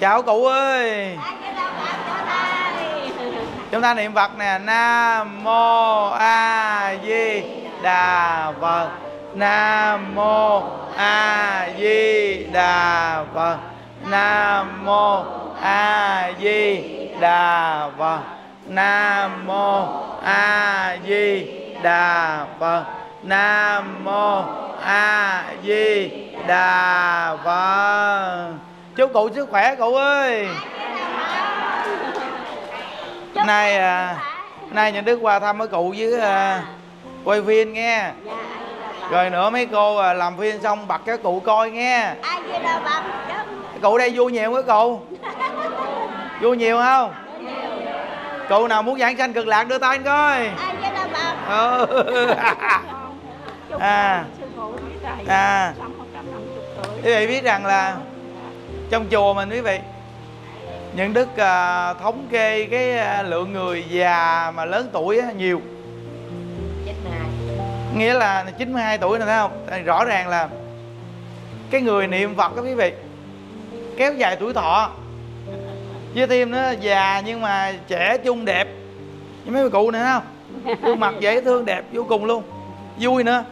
chào cụ ơi. Chúng ta niệm phật nè nam mô a di đà phật nam mô a di đà phật nam mô a di đà phật nam mô a di đà phật nam mô a di đà phật chúc cụ sức khỏe cụ ơi. Nay à, nay những đức qua thăm với cụ với à, quay phim nghe. Rồi nữa mấy cô à, làm phim xong bật cái cụ coi nghe. Cụ đây vui nhiều với cụ vui nhiều không? Cụ nào muốn giảng sanh cực lạc đưa tay anh coi. Ừ. à. à. Quý vị biết rằng là trong chùa mình quý vị những đức à, thống kê cái à, lượng người già mà lớn tuổi á, nhiều. Nghĩa là 92 tuổi này thấy không? Rõ ràng là cái người niệm phật đó quý vị kéo dài tuổi thọ. Với thêm nó già nhưng mà trẻ trung đẹp. Như mấy cụ này thấy không? Gương mặt dễ thương đẹp vô cùng luôn. Vui nữa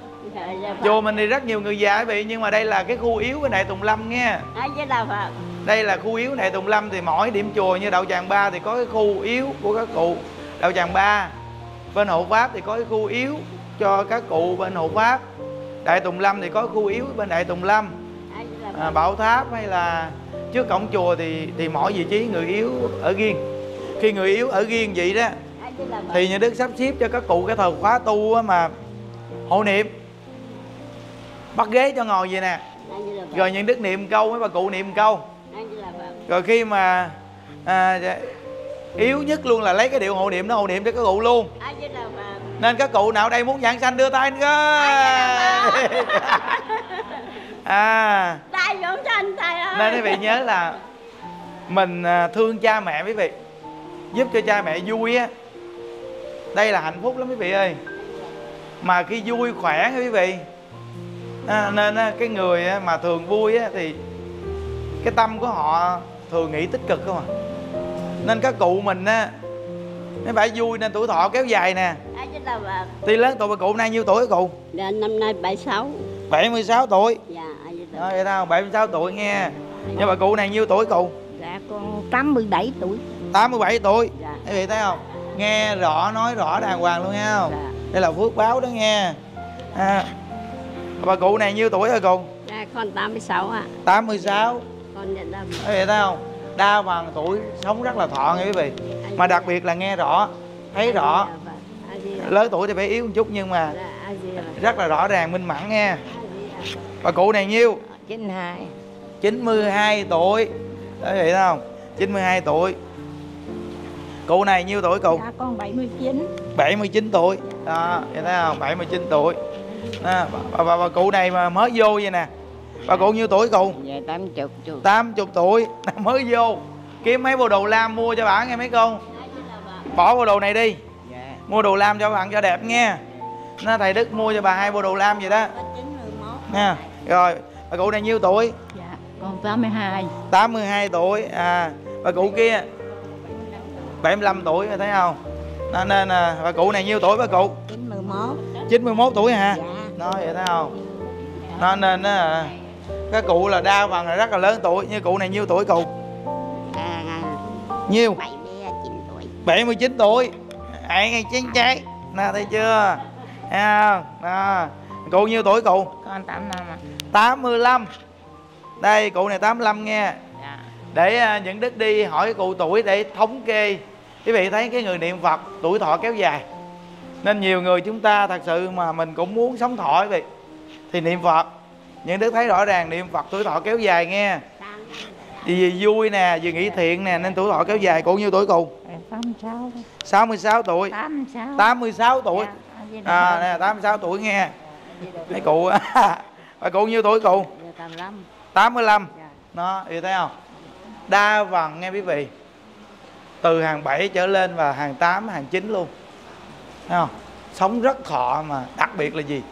chùa mình thì rất nhiều người già quý vị nhưng mà đây là cái khu yếu của đại tùng lâm nghe ai chưa đâu bấm đây là khu yếu đại tùng lâm thì mỗi điểm chùa như đạo tràng ba thì có cái khu yếu của các cụ. Đạo tràng ba bên hộ pháp thì có cái khu yếu cho các cụ bên hộ pháp. Đại tùng lâm thì có khu yếu bên đại tùng lâm. Đâu à, bấm bảo tháp hay là trước cổng chùa thì thì mỗi vị trí người yếu ở riêng. Khi người yếu ở riêng vậy đó bấm thì nhà đức sắp xếp cho các cụ cái thời khóa tu mà hộ niệm bắt ghế cho ngồi vậy nè. Rồi những đức niệm câu mấy bà cụ niệm câu. Rồi khi mà à, yếu nhất luôn là lấy cái điệu hộ niệm nó hộ niệm cho các cụ luôn. Nên các cụ nào đây muốn giảng sanh đưa tay à. Tay thầy ơi. Nên quý vị nhớ là mình à, thương cha mẹ quý vị giúp cho cha mẹ vui á. Đây là hạnh phúc lắm quý vị ơi. Mà khi vui khỏe quý vị à, nên á, cái người mà thường vui á, thì cái tâm của họ thường nghĩ tích cực không à? Nên các cụ mình á nó phải vui nên tuổi thọ kéo dài nè. Bấm tuy lớn tuổi mà cụ nay nhiêu tuổi cụ? Dạ, năm nay 76 76 tuổi. Dạ Đó, vậy sao 76 tuổi nghe. Nhưng mà cụ này nhiêu tuổi cụ? Dạ con 87 tuổi. 87 tuổi. Dạ. Quý vị thấy không? Nghe rõ nói rõ đàng hoàng luôn nghe không? Dạ. Đây là phước báo đó nghe. À, bà cụ này nhiêu tuổi rồi cụ? Dạ con 86 ạ. 86 con nhận đâu quý vị thấy không? Đa phần tuổi sống rất là thọ nghe quý vị. Mà đặc biệt là nghe rõ thấy rõ. lớn tuổi thì phải yếu một chút nhưng mà rất là rõ ràng minh mẫn nghe. Bà cụ này nhiêu? 92 92 tuổi. Đấy vậy thấy không? 92 tuổi. Cụ này nhiêu tuổi cụ? Dạ con 79 79 tuổi. Đó vậy thấy không? 79 tuổi à, bà, bà, bà, cụ này mà mới vô vậy nè. Bà cụ nhiêu tuổi cụ? Dạ 80 chục 80 tuổi mới vô. Kiếm mấy bộ đồ lam mua cho bà nghe mấy cô. Bỏ bộ đồ này đi. Dạ. Mua đồ lam cho bạn cho đẹp nghe. Nó thầy Đức mua cho bà hai bộ đồ lam vậy đó. 91 nha. Rồi bà cụ này nhiêu tuổi? Dạ con 82 82 tuổi à bà cụ kia? 75 tuổi thấy không nên, nên à, bà cụ này nhiêu tuổi bà cụ? 91 91 tuổi hả? Dạ. Nói vậy thấy không? Nên nên các cụ là đa phần là rất là lớn tuổi. Như cụ này nhiêu tuổi cụ? À, nhiêu? 79 tuổi. 79 tuổi. Ai ngay chén trái nè thấy chưa? Thấy không? Đó. cụ nhiêu tuổi cụ? Con 85 ạ 85 đây cụ này 85 nghe. Dạ. Để à, những đức đi hỏi cụ tuổi để thống kê quý vị thấy cái người niệm phật tuổi thọ kéo dài. Nên nhiều người chúng ta thật sự mà mình cũng muốn sống thọ quý vị. Thì niệm phật những đức thấy rõ ràng niệm phật tuổi thọ kéo dài nghe. Vì, vì vui nè vì nghĩ thiện nè nên tuổi thọ kéo dài cũng nhiêu tuổi cùng. 86 66 tuổi. 86 86 tuổi. À nè 86 tuổi nghe. Mấy cụ bà cụ nhiêu tuổi cụ 85 85 dạ nó thì thấy không? Đa vần nghe quý vị từ hàng 7 trở lên và hàng 8 hàng 9 luôn. Thấy không? Sống rất thọ mà. Đặc biệt là gì?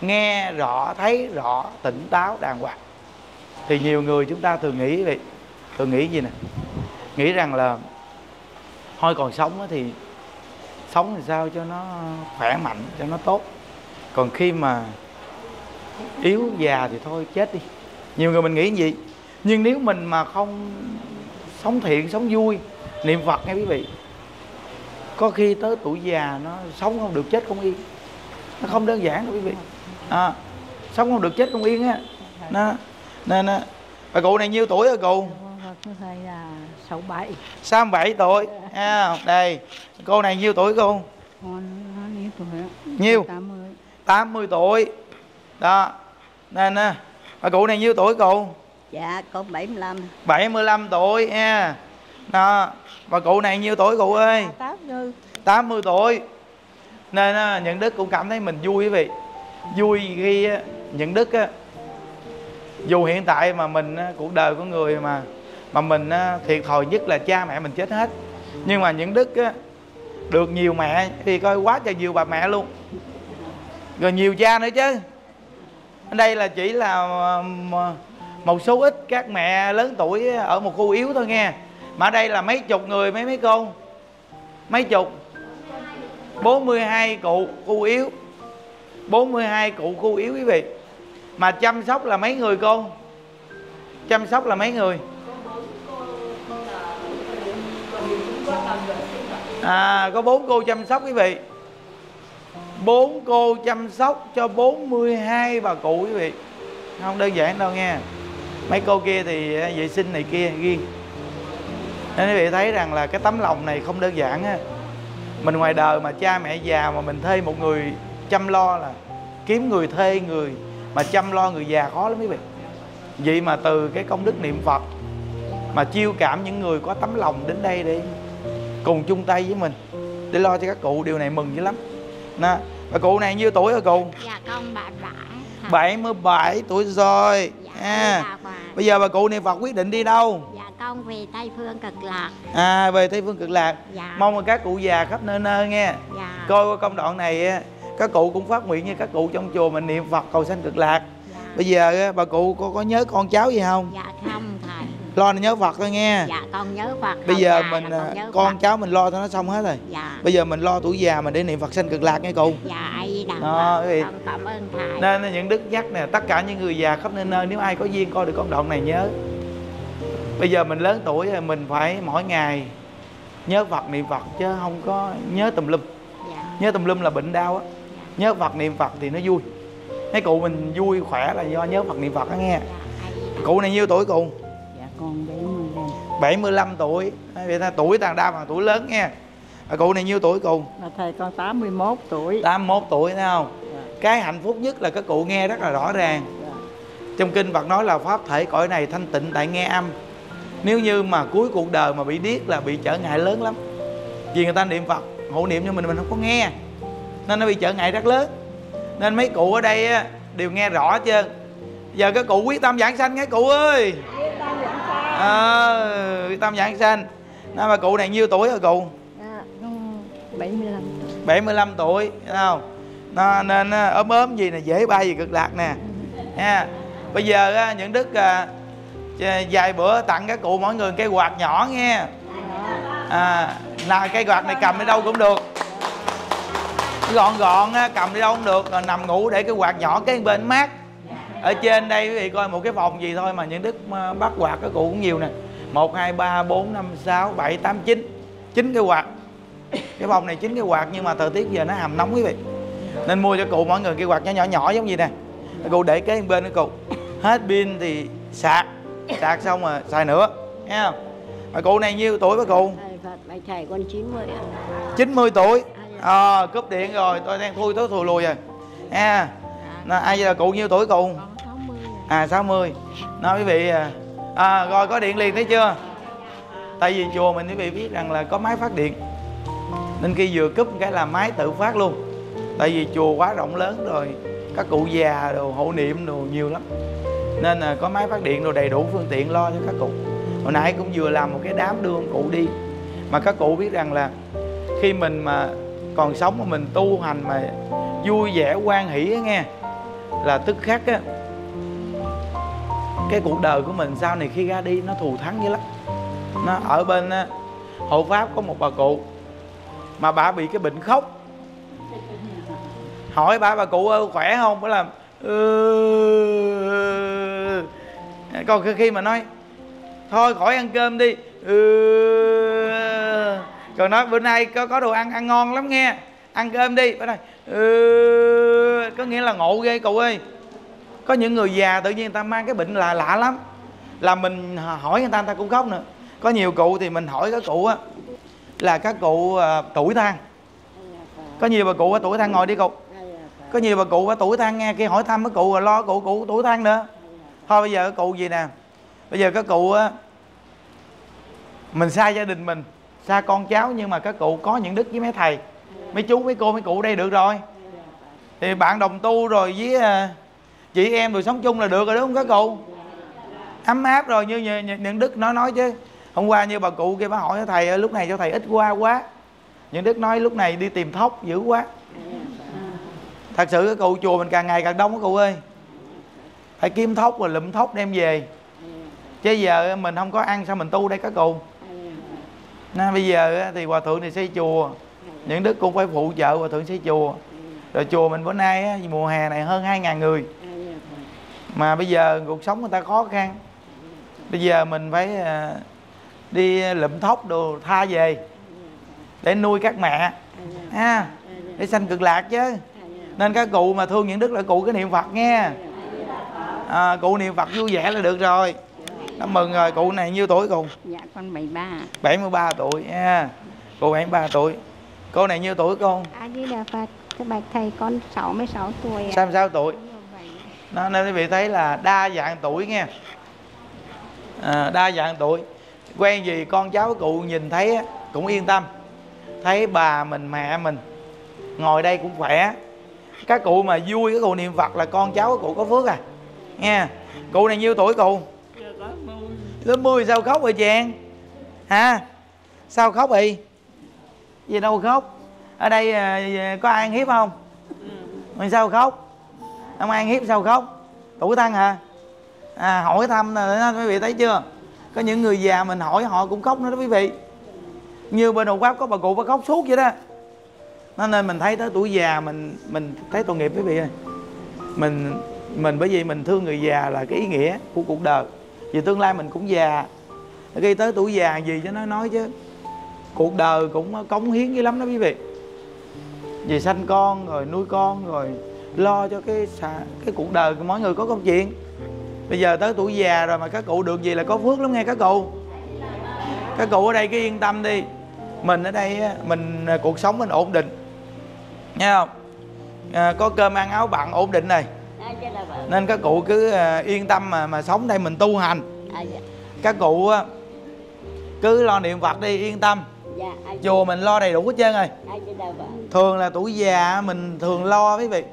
Nghe rõ, thấy rõ, tỉnh táo, đàng hoàng. Thì nhiều người chúng ta thường nghĩ vậy. Thường nghĩ gì nè? Nghĩ rằng là thôi còn sống thì sống thì sao cho nó khỏe mạnh, cho nó tốt. Còn khi mà yếu già thì thôi, chết đi. Nhiều người mình nghĩ gì nhưng nếu mình mà không sống thiện, sống vui niệm phật nghe quý vị. Có khi tới tuổi già nó sống không được chết không yên. Nó không đơn giản đâu quý vị. À, sống không được chết không yên á. Nó nên á bà cụ này nhiêu tuổi rồi cụ thầy là 67 67 tuổi. À, đây. Cô này nhiêu tuổi cô? Nhiêu? 80 80 tuổi. Đó. Nên á bà cụ này nhiêu tuổi cụ Dạ con 75 75 tuổi nha đó bà cụ này nhiêu tuổi cụ ơi? Tám dư 80 tuổi. Nên nhận đức cũng cảm thấy mình vui quý vị. Vui khi á, nhận đức á, dù hiện tại mà mình á, cuộc đời của người mà mà mình á, thiệt thòi nhất là cha mẹ mình chết hết. Nhưng mà những đức á, được nhiều mẹ thì coi quá trời nhiều bà mẹ luôn. Rồi nhiều cha nữa chứ. Ở đây là chỉ là ờ, một số ít các mẹ lớn tuổi ở một khu yếu thôi nghe mà đây là mấy chục người mấy mấy cô? Mấy chục? 42 cụ khu yếu. 42 cụ khu yếu quý vị. Mà chăm sóc là mấy người cô? Chăm sóc là mấy người? À có bốn cô chăm sóc quý vị. Bốn cô chăm sóc cho 42 bà cụ quý vị. Không đơn giản đâu nghe mấy cô kia thì vệ sinh này kia riêng nên quý vị thấy rằng là cái tấm lòng này không đơn giản á. Mình ngoài đời mà cha mẹ già mà mình thuê một người chăm lo là kiếm người thuê người mà chăm lo người già khó lắm quý vị. Vậy mà từ cái công đức niệm phật mà chiêu cảm những người có tấm lòng đến đây để cùng chung tay với mình để lo cho các cụ điều này mừng dữ lắm. Nè bà cụ này nhiêu tuổi rồi cụ? Dạ con 77 77 tuổi rồi à, bây giờ bà cụ niệm phật quyết định đi đâu? Dạ con về Tây Phương cực lạc. À về tây phương cực lạc. Dạ. Mong là các cụ già khắp nơi nơi nghe. Dạ. Coi qua công đoạn này á, các cụ cũng phát nguyện như các cụ trong chùa mình niệm phật cầu sanh cực lạc. Dạ. bây giờ bà cụ có, có nhớ con cháu gì không? Dạ không thầy. Lo nhớ phật thôi nghe. Dạ con nhớ Phật bây giờ mình là à, con Phật. cháu mình lo cho nó xong hết rồi. Dạ. Bây giờ mình lo tuổi già mình để niệm phật sanh cực lạc nghe cụ. Dạ đi đặng Đó, quý vị. Con cảm ơn thầy. nên là những đức nhắc nè tất cả những người già khắp nơi nơi nếu ai có duyên coi được con đoạn này nhớ. Bây giờ mình lớn tuổi rồi mình phải mỗi ngày nhớ phật niệm phật chứ không có nhớ tùm lum. Dạ. Nhớ tùm lum là bệnh đau á. Nhớ phật niệm phật thì nó vui. Mấy cụ mình vui khỏe là do nhớ phật niệm phật đó nghe. Dạ cụ này nhiêu tuổi cụ? Dạ con 70 lên 75 tuổi. Vậy ta tuổi tàn đa bằng tuổi lớn nghe à, cụ này nhiêu tuổi cụ Là thầy con 81 tuổi. 81 tuổi thấy không? Dạ. Cái hạnh phúc nhất là các cụ nghe rất là rõ ràng. Dạ. Trong kinh Phật nói là pháp thể cõi này thanh tịnh tại nghe âm. Nếu như mà cuối cuộc đời mà bị điếc là bị trở ngại lớn lắm. Vì người ta niệm Phật hộ niệm cho mình mình không có nghe. Nên nó bị trở ngại rất lớn. Nên mấy cụ ở đây á, đều nghe rõ trơn giờ các cụ quyết tâm giảng sanh nghe cụ ơi. Ờ quyết tâm giảng sanh. Nó mà cụ này nhiêu tuổi rồi cụ 75 tuổi 75 tuổi, thấy không? Nó nên ốm ốm gì nè, dễ bay gì cực lạc nè. Nha bây giờ những đức à, vài bữa tặng các cụ mỗi người cây quạt nhỏ nghe. À là cây quạt này cầm đi đâu cũng được. Gọn gọn cầm đi đâu cũng được, rồi nằm ngủ để cái quạt nhỏ cái bên mát. Ở trên đây quý vị coi một cái phòng gì thôi mà những đức à, bắt quạt các cụ cũng nhiều nè. Một, hai, ba, bốn, năm, sáu, bảy, tám, chín. Chín cái quạt cái phòng này chín cái quạt nhưng mà thời tiết giờ nó hầm nóng quý vị. Nên mua cho cụ mỗi người cái quạt nhỏ nhỏ nhỏ giống gì nè. Cụ để kế bên đó cụ. Hết pin thì sạc. Sạc xong rồi xài nữa. Nghe không? Mà cụ này nhiêu tuổi với cụ? Thầy Phật bạch thầy con 90 ạ 90 tuổi. Ờ cúp điện rồi tôi đang thui tối thùi lùi rồi. Nha Nó, ai giờ cụ nhiêu tuổi cụ? Con 60 ạ à. 60 nói quý vị à, à rồi có điện liền thấy chưa? Tại vì chùa mình quý vị biết rằng là có máy phát điện nên khi vừa cúp cái là máy tự phát luôn. Tại vì chùa quá rộng lớn rồi các cụ già đồ hộ niệm đồ nhiều lắm. Nên là có máy phát điện đồ đầy đủ phương tiện lo cho các cụ. Hồi nãy cũng vừa làm một cái đám đưa ông cụ đi. Mà các cụ biết rằng là khi mình mà còn sống mà mình tu hành mà vui vẻ quan hỷ á nghe là tức khắc á cái cuộc đời của mình sau này khi ra đi nó thù thắng dữ lắm. Nó ở bên á, hộ pháp có một bà cụ mà bà bị cái bệnh khóc. Hỏi bà bà cụ ơi, khỏe không? Phải làm ừ, ừ. còn khi- mà nói, thôi, khỏi ăn cơm đi. Ừ. còn nói, bữa nay có có đồ ăn ăn ngon lắm nghe. Ăn cơm đi. Bà nói ừ. có nghĩa là ngộ ghê cụ ơi. Có những người già tự nhiên người ta mang cái bệnh là lạ lắm. Là mình hỏi người ta người ta cũng khóc nữa. Có nhiều cụ thì mình hỏi các cụ á là các cụ à, tuổi than có nhiều bà cụ ở tuổi than ngồi đi cụ có nhiều bà cụ ở tuổi than nghe kia hỏi thăm các cụ rồi lo cụ cụ tuổi than nữa. Thôi bây giờ các cụ gì nè? Bây giờ các cụ á mình xa gia đình mình xa con cháu nhưng mà các cụ có những đức với mấy thầy. Mấy chú mấy cô mấy cụ đây được rồi. Thì bạn đồng tu rồi với à, chị em rồi sống chung là được rồi đúng không các cụ? Ấm áp rồi như như những đức nói nói chứ hôm qua như bà cụ kia bà hỏi thầy ơi, lúc này cho thầy ít qua quá. Những đức nói lúc này đi tìm thóc dữ quá. Thật sự cái cụ chùa mình càng ngày càng đông các cụ ơi. Phải kiếm thóc rồi lụm thóc đem về. Chứ giờ mình không có ăn sao mình tu đây các cụ? Nên bây giờ thì hòa thượng thì xây chùa. Những đức cũng phải phụ trợ hòa thượng xây chùa. Rồi chùa mình bữa nay mùa hè này hơn 2.000 người. Mà bây giờ cuộc sống người ta khó khăn. Bây giờ mình phải à, đi lụm thóc đồ tha về để nuôi các mẹ. Ha để sanh cực lạc chứ. Nên các cụ mà thương những đức là cụ cái niệm phật nghe. À, cụ niệm phật vui vẻ là được rồi. Cảm mừng rồi cụ này nhiêu tuổi cụ? Dạ con 73 73 tuổi nha cô 73 tuổi. Cô này nhiêu tuổi con? A Di Đà Phật. Thưa bạch thầy con 66 tuổi ạ. 66 tuổi? Đó, nên quý vị thấy là đa dạng tuổi nghe. À, đa dạng tuổi quen gì con cháu cụ nhìn thấy cũng yên tâm. Thấy bà mình mẹ mình ngồi đây cũng khỏe. Các cụ mà vui cái cụ niệm phật là con cháu của cụ có phước à. Nghe cụ này nhiêu tuổi cụ? Lớp 10 sao khóc vậy chàng? Hả? Sao khóc vậy? Gì đâu khóc. Ở đây à, à, có ai ăn hiếp không? Mình sao khóc? Không ăn hiếp sao khóc? Tuổi thân hả? À, hỏi thăm là quý vị thấy chưa? Có những người già mình hỏi, họ cũng khóc nữa đó quý vị. Như bên đồng pháp có bà cụ bà khóc suốt vậy đó. Nó nên mình thấy tới tuổi già, mình mình thấy tội nghiệp quý vị ơi. Mình mình bởi vì mình thương người già là cái ý nghĩa của cuộc đời. Vì tương lai mình cũng già. Khi tới tuổi già gì cho nó nói chứ. Cuộc đời cũng cống hiến dữ lắm đó quý vị. Vì sanh con rồi nuôi con rồi lo cho cái cái cuộc đời của mỗi người có công chuyện bây giờ tới tuổi già rồi mà các cụ được gì là có phước lắm nghe các cụ. Các cụ ở đây cứ yên tâm đi. Mình ở đây mình à, cuộc sống mình ổn định. Nghe không? À, có cơm ăn áo bặn ổn định này. Đà Phật nên các cụ cứ à, yên tâm mà mà sống đây mình tu hành. Di các cụ cứ lo niệm phật đi yên tâm. Dạ chùa mình lo đầy đủ hết trơn rồi. Thường là tuổi già mình thường lo quý vị.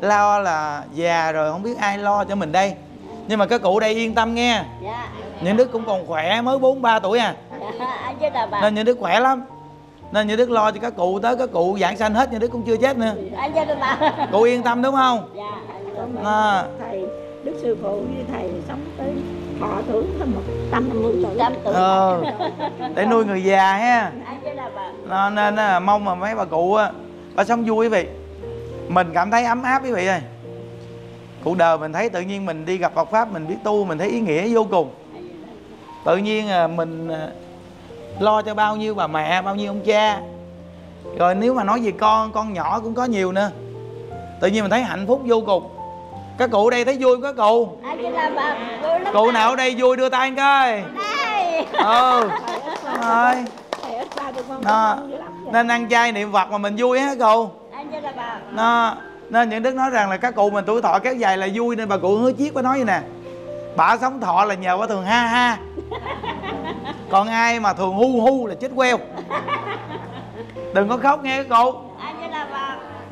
Lo là già rồi không biết ai lo cho mình đây nhưng mà các cụ đây yên tâm nghe. Dạ. Những đức cũng còn khỏe mới 43 tuổi à. Dạ nên những đức khỏe lắm. Nên những đức lo cho các cụ tới các cụ giảng sanh hết những đức cũng chưa chết nữa. Cụ yên tâm đúng không? Dạ à, thầy đức sư phụ với thầy sống tới thọ tưởng thêm một trăm năm mươi tuổi. Ờ, để nuôi người già ha. Nên á, mong mà mấy bà cụ á. Bà sống vui quý vị. Mình cảm thấy ấm áp quý vị ơi cuộc đời mình thấy tự nhiên mình đi gặp Phật pháp mình biết tu mình thấy ý nghĩa vô cùng. Tự nhiên à, mình à, lo cho bao nhiêu bà mẹ bao nhiêu ông cha. Rồi nếu mà nói về con con nhỏ cũng có nhiều nữa. Tự nhiên mình thấy hạnh phúc vô cùng. Các cụ đây thấy vui không các cụ? Lắm cụ nào ở đây vui đưa tay coi. Ừ. Rồi. Đó. dữ lắm nên ăn chay niệm phật mà mình vui á cụ. Đà Phật nó nên những đức nói rằng là các cụ mình tuổi thọ kéo dài là vui nên bà cụ hứa chiết có nói vậy nè. Bà sống thọ là nhờ bà thường ha ha. Còn ai mà thường hu hu là chết queo. Đừng có khóc nghe các cụ.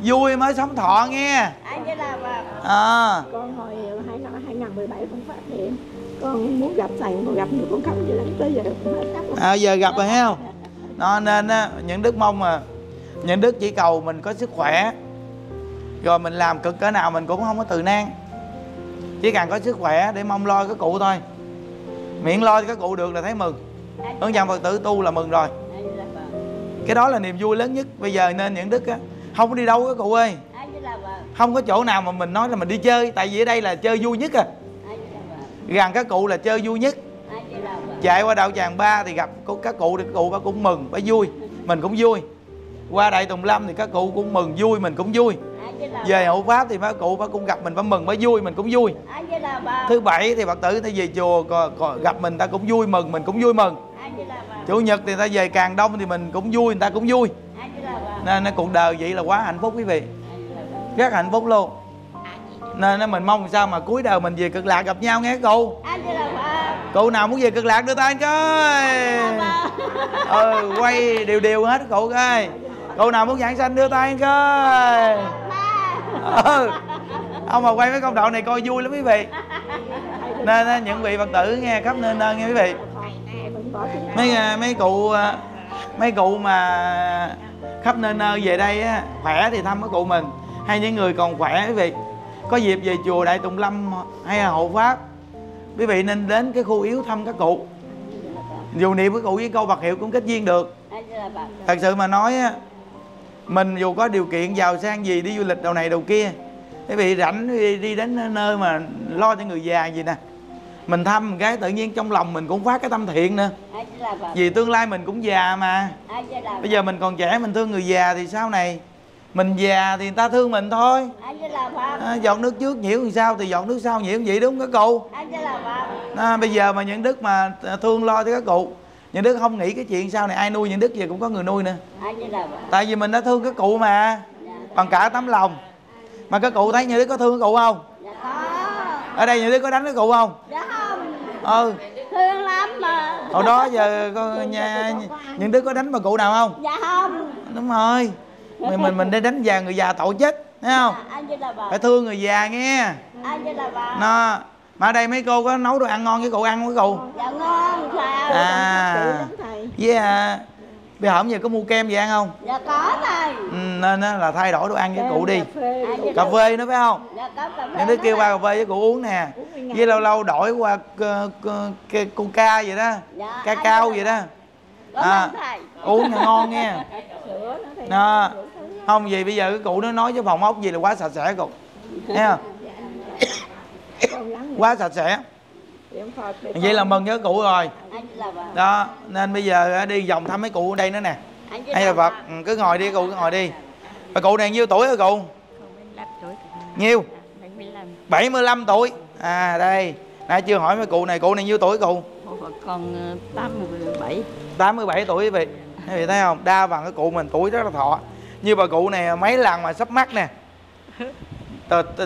Vui mới sống thọ nghe. À, con hồi hai năm hai nghìn mười bảy con phát hiện con muốn gặp thầy mà gặp nhiều con khóc dữ lắm tới giờ cũng hết khóc lắm. à giờ gặp rồi thấy không? Nó nên á những đức mong mà những đức chỉ cầu mình có sức khỏe rồi mình làm cực cỡ nào mình cũng không có từ nan. Chỉ cần có sức khỏe để mong lo các cụ thôi. Miệng lo cho các cụ được là thấy mừng. Hướng dẫn phật tử tu là mừng rồi. Cái đó là niềm vui lớn nhất. Bây giờ nên những đức á, không có đi đâu các cụ ơi. Không có chỗ nào mà mình nói là mình đi chơi. Tại vì ở đây là chơi vui nhất à. Gần các cụ là chơi vui nhất. Chạy qua đạo tràng ba thì gặp các cụ thì các cụ cũng mừng, phải vui. Mình cũng vui. Qua đại tùng lâm thì các cụ cũng mừng, vui, mình cũng vui về hộ pháp thì các cụ bà cũng gặp mình bà mừng bà vui mình cũng vui. Thứ bảy thì phật tử ta về chùa gặp mình ta cũng vui mừng mình cũng vui mừng. Chủ nhật thì ta về càng đông thì mình cũng vui người ta cũng vui. Nên nó cuộc đời vậy là quá hạnh phúc quý vị. Rất hạnh phúc luôn. Nên nó mình mong sao mà cuối đời mình về cực lạc gặp nhau nghe cụ. Cụ nào muốn về cực lạc đưa tay anh coi. Ừ quay đều đều hết cụ coi cụ nào muốn giảng sanh đưa tay anh coi ừ. Ông mà quay mấy công đoạn này coi vui lắm quý vị. Nên nên những vị phật tử nghe khắp nơi nơi nghe quý vị. Mấy à, mấy cụ à, mấy cụ mà khắp nơi nơi về đây á, khỏe thì thăm các cụ mình hay những người còn khỏe quý vị. Có dịp về chùa đại tùng lâm hay là hộ pháp quý vị nên đến cái khu yếu thăm các cụ. Dù niệm với cụ với câu bạc hiệu cũng kết duyên được. Thật sự mà nói á mình dù có điều kiện giàu sang gì đi du lịch đầu này đầu kia quý vị rảnh đi, đi đến nơi mà lo cho người già gì nè. Mình thăm một cái tự nhiên trong lòng mình cũng phát cái tâm thiện nữa. Vì tương lai mình cũng già mà. Bây giờ mình còn trẻ mình thương người già thì sau này? Mình già thì người ta thương mình thôi. À, giọt nước trước nhiễu thì sao? Thì giọt nước sau nhiễu vậy đúng các cụ? À, bây giờ mà những đức mà thương lo cho các cụ những đức không nghĩ cái chuyện sau này ai nuôi những đức giờ cũng có người nuôi nữa. Tại vì mình đã thương các cụ mà. Bằng cả tấm lòng. Mà các cụ thấy như đức có thương các cụ không? Ở đây như đức có đánh các cụ không? Ừ. Thương lắm mà. Hồi đó giờ con nhà những đứa có đánh bà cụ nào không? Dạ không. Đúng rồi. Mình mình mình đi đánh già người già tội chết thấy không? Phải thương người già nghe. Nó mà ở đây mấy cô có nấu đồ ăn ngon với cụ ăn với cụ dạ ngon sao à. với à bây giờ giờ có mua kem gì ăn không? Dạ có thầy. Ừ, nên á là thay đổi đồ ăn với cụ đi. cà là- phê nữa phải không? Dạ có cà phê đứa kêu qua cà phê với cụ uống nè. Với lâu lâu đổi qua coca vậy đó. Dạ, ca cao vậy? đó. À. à. uống cho ngon nghe đó. không gì bây giờ cái cụ nó nói với phòng ốc gì là quá sạch sẽ cụ thấy không? con lắng quá sạch sẽ. Vậy là mừng với cụ rồi. Bà. Đó nên bây giờ đi vòng thăm mấy cụ ở đây nữa nè. Hay là bà phật? ừ, cứ ngồi đi cụ cứ ngồi đi. Và cụ này nhiêu tuổi hả cụ? Nhiêu? 75 tuổi. À đây. Nãy chưa hỏi mấy cụ này cụ này nhiêu tuổi cụ? Con ờ, 87 87 tuổi quý vị quý vị thấy không? Đa phần cái cụ mình tuổi rất là thọ. Như bà cụ này mấy lần mà sắp mắt nè.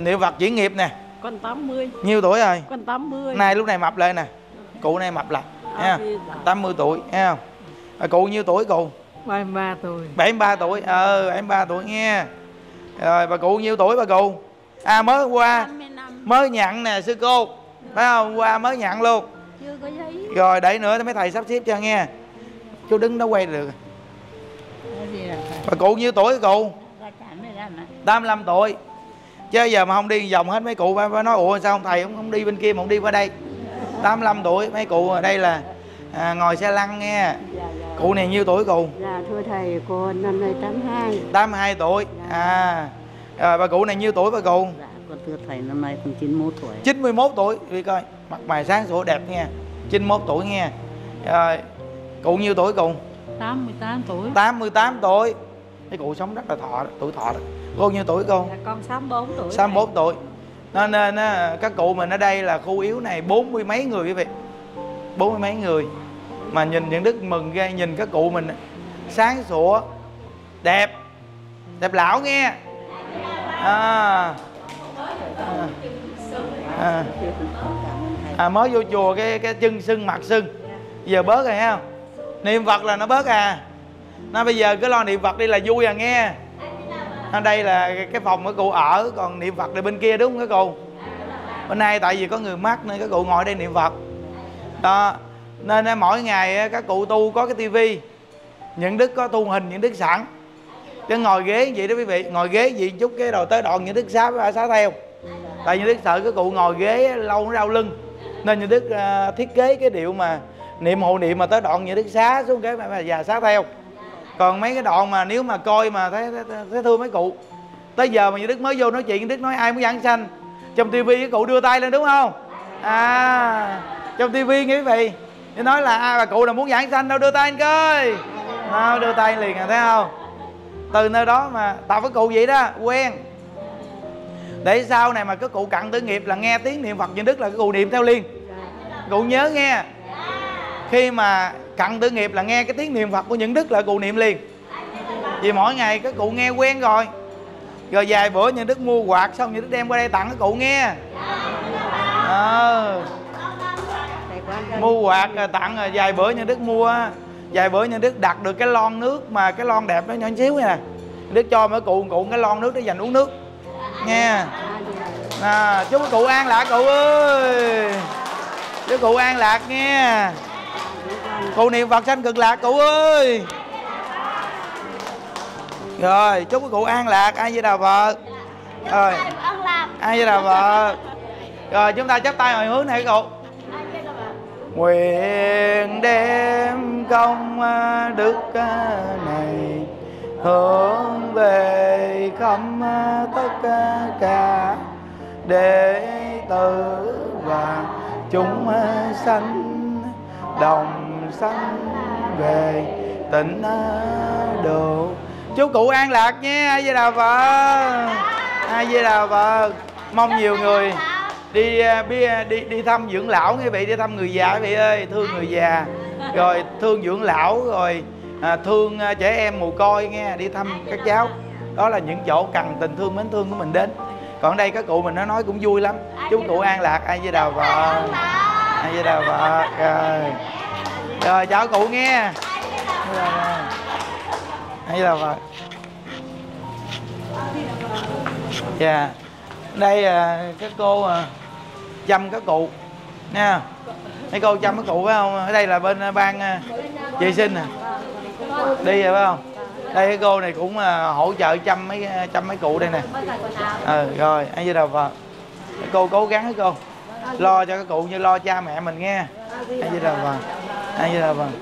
Niệm Phật chuyển nghiệp nè con 80 nhiêu tuổi rồi? Con 80 nay lúc này mập lại nè. Cụ này mập lại À, nha thì dạ. 80 tuổi nghe không? À, cụ nhiêu tuổi cụ? 33 tuổi. 73 tuổi ờ 73 tuổi nghe. Rồi bà cụ nhiêu tuổi bà cụ? À mới hôm qua 50 năm. mới nhận nè sư cô. Phải không? Hôm qua mới nhận luôn. Chưa có giấy. Rồi để nữa mấy thầy sắp xếp cho nghe. Chú đứng đó quay được. Bà cụ nhiêu tuổi cụ? Ra cảnh này ra nè. 85 tuổi chứ giờ mà không đi vòng hết mấy cụ phải, phải nói ủa sao ông thầy không, không đi bên kia mà không đi qua đây? 85 tuổi mấy cụ ở đây là à, ngồi xe lăn nghe. Dạ dạ. Cụ này nhiêu tuổi cụ? Dạ thưa thầy cô năm nay 82 82 tuổi. À rồi bà cụ này nhiêu tuổi bà cụ? Dạ con thưa thầy năm nay con 91 tuổi. 91 tuổi. Đi coi mặt mày sáng sủa đẹp nghe. 91 tuổi nghe. Rồi cụ nhiêu tuổi cụ? 88 tuổi. 88 tuổi. Cái cụ sống rất là thọ tuổi thọ đó. Cô nhiêu tuổi cô? Dạ con 64 tuổi 64 tuổi. Nên, nên á, các cụ mình ở đây là khu yếu này bốn mươi mấy người quý vị. Bốn mươi mấy người. Mà nhìn những đức mừng ghê nhìn các cụ mình sáng sủa đẹp. Đẹp lão nghe. À, à, à, à mới vô chùa cái cái chân sưng mặt sưng. Giờ bớt rồi ha niệm phật là nó bớt à. Nó bây giờ cứ lo niệm phật đi là vui à nghe ở đây là cái phòng của cụ ở, còn niệm phật là bên kia đúng không các cụ? Bên nay tại vì có người mắc nên các cụ ngồi đây niệm phật. Đó, nên mỗi ngày các cụ tu có cái tivi, những đức có tu hình, những đức sẵn. Chứ ngồi ghế vậy đó quý vị, ngồi ghế gì chút cái đầu tới đoạn những đức xá xá theo. Tại những đức sợ cái cụ ngồi ghế lâu nó đau lưng. Nên những đức à, thiết kế cái điệu mà niệm hộ niệm mà tới đoạn những đức xá xuống cái mà già xá theo còn mấy cái đoạn mà nếu mà coi mà thấy, thấy, thấy thương mấy cụ. Tới giờ mà như đức mới vô nói chuyện đức nói ai muốn giảng sanh trong tivi cái cụ đưa tay lên đúng không? À trong tivi nghe quý vị. Nó nói là ai bà cụ nào muốn giảng sanh đâu đưa tay anh coi. Nào đưa tay liền à thấy không? Từ nơi đó mà tập với cụ vậy đó quen. Để sau này mà cái cụ cặn tử nghiệp là nghe tiếng niệm phật như đức là cái cụ niệm theo liền. Cụ nhớ nghe. Khi mà cận tử nghiệp là nghe cái tiếng niệm phật của những đức là cụ niệm liền. Vì mỗi ngày cái cụ nghe quen rồi. Rồi vài bữa những đức mua quạt xong những đức đem qua đây tặng cái cụ nghe. Ờ. Mua quạt rồi tặng rồi vài bữa những đức mua vài bữa những đức đặt được cái lon nước mà cái lon đẹp nó nhỏ xíu nè đức cho mấy cụ cụ cái lon nước để dành uống nước. Nghe à, chúc cụ an lạc cụ ơi. Chúc cụ an lạc nghe cụ niệm phật sanh cực lạc cụ ơi. Rồi, chúc cụ an lạc. Ai với đà phật? Rồi. Ai với đà phật? Rồi, chúng ta chắp tay hồi hướng này cụ nguyện đem công à, đức à, này hướng về khắp à, tất cả đệ tử và chúng sanh đồng sanh về tịnh độ chú cụ an lạc nhé ai với đà phật? Ai với đà phật? Mong nhiều người đi à, đi à, đi, đi thăm dưỡng lão quý vị đi thăm người già quý vị ơi thương người già. Rồi thương dưỡng lão rồi à, thương à, trẻ em mồ côi nghe đi thăm các cháu. Đó là những chỗ cần tình thương mến thương của mình đến. Còn đây các cụ mình nó nói cũng vui lắm. Chú cụ an lạc ai với đà phật? Ai với đà phật? Rồi rồi chào cụ nghe. Hay là vợ dạ đây à, các cô à, chăm các cụ nha. Mấy cô chăm các cụ phải không? Ở đây là bên à, ban à, vệ sinh nè. Đi rồi phải không? Đây cái cô này cũng à, hỗ trợ chăm mấy à, chăm mấy cụ đây nè. Ừ, rồi anh với đầu vợ cô cố gắng với cô lo cho các cụ như lo cha mẹ mình nghe. Anh di đà vâng anh di đà vâng